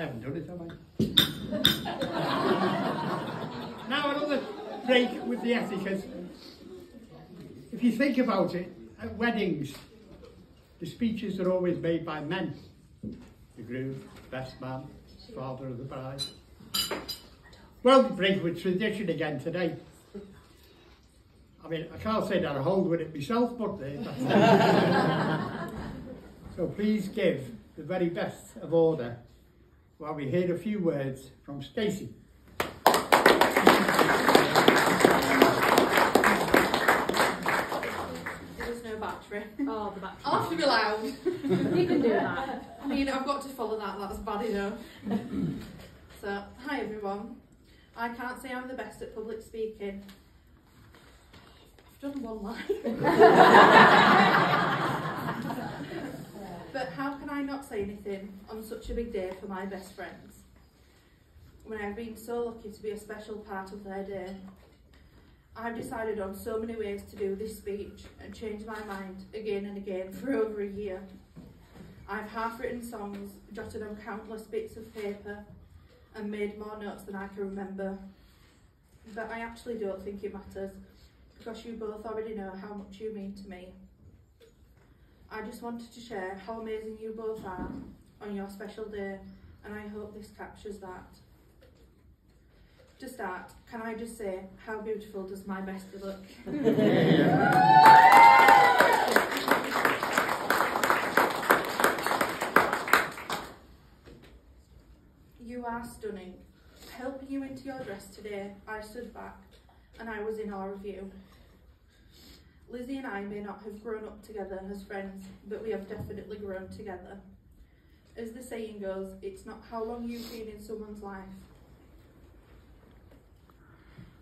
I haven't done it, have I? now another break with the etiquette. If you think about it, at weddings, the speeches are always made by men. The groom, best man, father of the bride. Well, break with tradition again today. I mean, I can't say that I hold with it myself, but uh, so please give the very best of order while we hear a few words from Stacey. There's no battery. Oh, the battery. I'll have to be loud. You can do that. I mean, I've got to follow that, that's bad enough. so, hi everyone. I can't say I'm the best at public speaking. I've done one line. but how can I not say anything on such a big day for my best friends? When I've been so lucky to be a special part of their day. I've decided on so many ways to do this speech and change my mind again and again for over a year. I've half written songs, jotted on countless bits of paper, and made more notes than I can remember. But I actually don't think it matters, because you both already know how much you mean to me. I just wanted to share how amazing you both are on your special day, and I hope this captures that. To start, can I just say, how beautiful does my bestie look? You are stunning. Helping you into your dress today, I stood back and I was in awe of you. Lizzie and I may not have grown up together as friends, but we have definitely grown together. As the saying goes, it's not how long you've been in someone's life.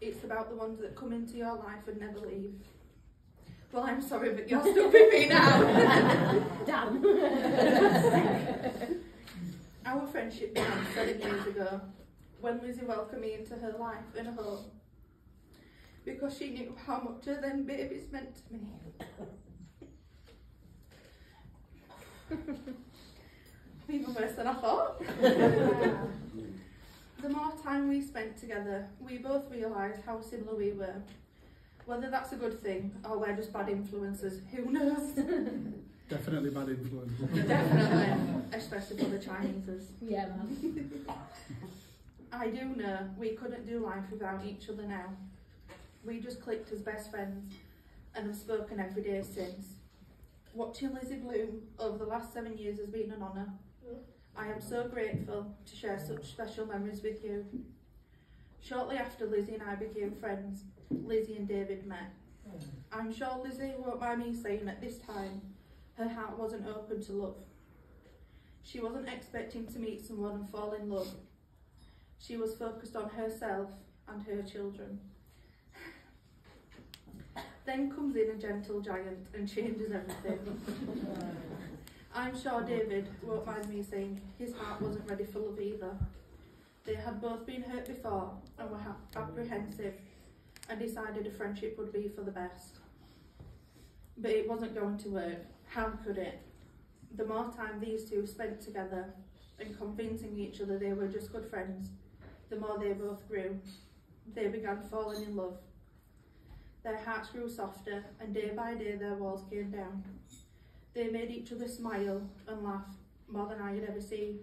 It's about the ones that come into your life and never leave. Well, I'm sorry, but you're stuck with me now. Damn. Our friendship began seven years ago when Lizzie welcomed me into her life and home because she knew how much her then babies meant to me. Even worse than I thought. the more time we spent together, we both realised how similar we were. Whether that's a good thing or we're just bad influences, who knows? Definitely bad influence. Definitely, especially for the Chineses. Yeah, man. I do know we couldn't do life without each other now. We just clicked as best friends and have spoken every day since. Watching Lizzie bloom over the last seven years has been an honour. I am so grateful to share such special memories with you. Shortly after Lizzie and I became friends, Lizzie and David met. I'm sure Lizzie won't mind me saying at this time her heart wasn't open to love. She wasn't expecting to meet someone and fall in love. She was focused on herself and her children. Then comes in a gentle giant and changes everything. I'm sure David won't mind me saying his heart wasn't ready for love either. They had both been hurt before and were apprehensive and decided a friendship would be for the best. But it wasn't going to work. How could it? The more time these two spent together and convincing each other they were just good friends, the more they both grew. They began falling in love. Their hearts grew softer, and day by day their walls came down. They made each other smile and laugh more than I had ever seen.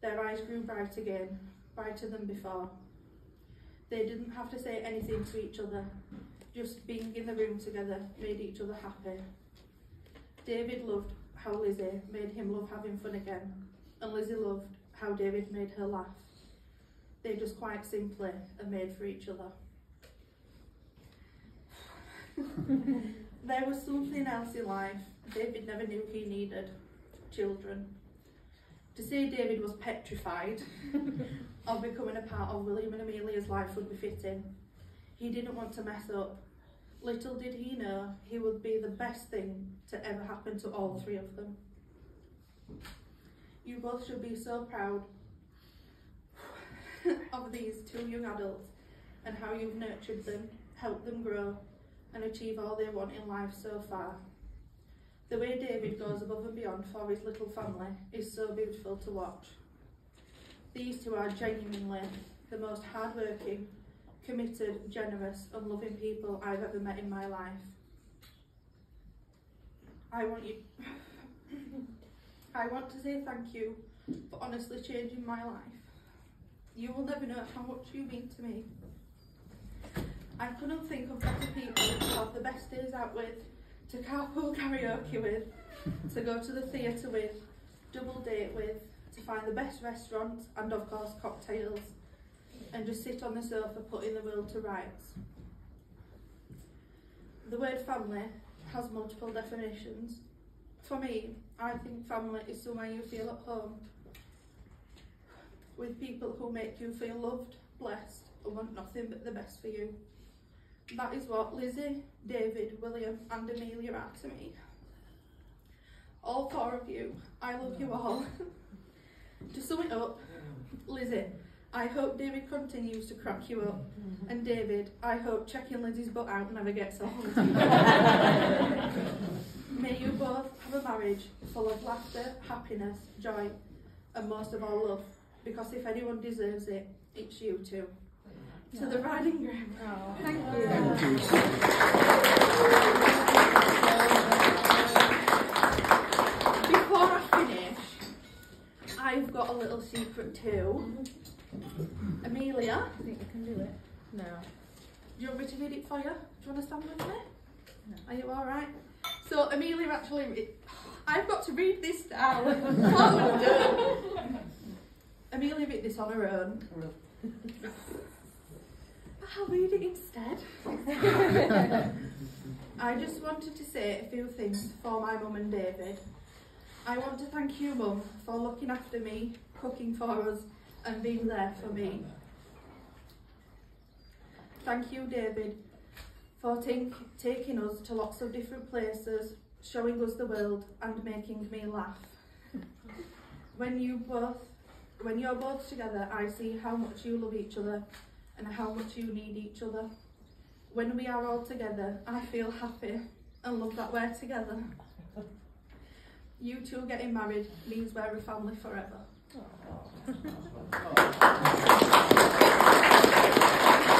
Their eyes grew bright again, brighter than before. They didn't have to say anything to each other, just being in the room together made each other happy. David loved how Lizzie made him love having fun again, and Lizzie loved how David made her laugh. They just quite simply are made for each other. There was something else in life David never knew he needed children. To say David was petrified of becoming a part of William and Amelia's life would be fitting. He didn't want to mess up. Little did he know he would be the best thing to ever happen to all three of them. You both should be so proud of these two young adults and how you've nurtured them, helped them grow and achieve all they want in life so far. The way David goes above and beyond for his little family is so beautiful to watch. These two are genuinely the most hardworking, committed, generous, and loving people I've ever met in my life. I want you. I want to say thank you for honestly changing my life. You will never know how much you mean to me. I couldn't think of better people to have the best days out with, to carpool karaoke with, to go to the theatre with, double date with, to find the best restaurants and of course cocktails, and just sit on the sofa putting the world to rights. The word family has multiple definitions. For me, I think family is somewhere you feel at home, with people who make you feel loved, blessed, and want nothing but the best for you. That is what Lizzie, David, William, and Amelia are to me. All four of you, I love you all. to sum it up, Lizzie, I hope David continues to crack you up. And David, I hope checking Lizzie's butt out never gets old. May you both have a marriage full of laughter, happiness, joy, and most of all love. Because if anyone deserves it, it's you two. To the riding groom. Oh, thank you. Thank you. Before I finish, I've got a little secret too. Amelia, I think you can do it. No. do you want me to read it for you? Do you want to stand with me? Are you alright? So Amelia actually, re- I've got to read this now. What would I do? Amelia read this on her own. Oh, I'll read it instead. I just wanted to say a few things for my mum and David. I want to thank you, mum, for looking after me, cooking for us, and being there for me. Thank you, David, for taking us to lots of different places, showing us the world, and making me laugh. When you both, when you're both together, I see how much you love each other and how much you need each other. When we are all together, I feel happy and love that we're together. You two getting married means we're a family forever.